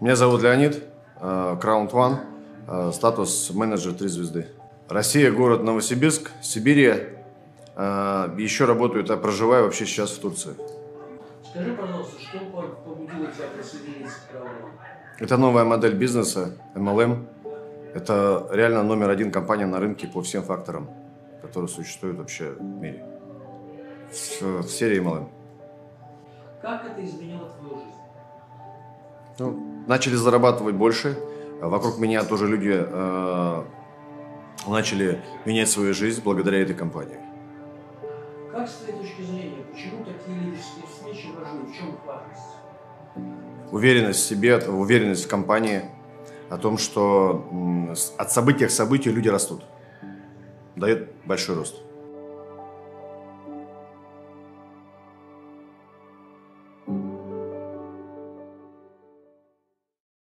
Меня зовут Леонид, э, Crown One, э, статус менеджер 3 звезды. Россия, город Новосибирск, Сибирия. Э, Еще работаю, а проживаю вообще сейчас в Турции. Скажи, пожалуйста, что по- побудило тебя присоединиться к Краулу? Это новая модель бизнеса, MLM. Это реально номер один компания на рынке по всем факторам, которые существуют вообще в мире. В, в сфере MLM. Как это изменило твою жизнь? Ну, начали зарабатывать больше. Вокруг меня тоже люди э, начали менять свою жизнь благодаря этой компании. Как с твоей точки зрения, почему такие лидерские встречи важны? В чем их важность? Уверенность в себе, уверенность в компании, о том, что от события к событию люди растут. Дает большой рост.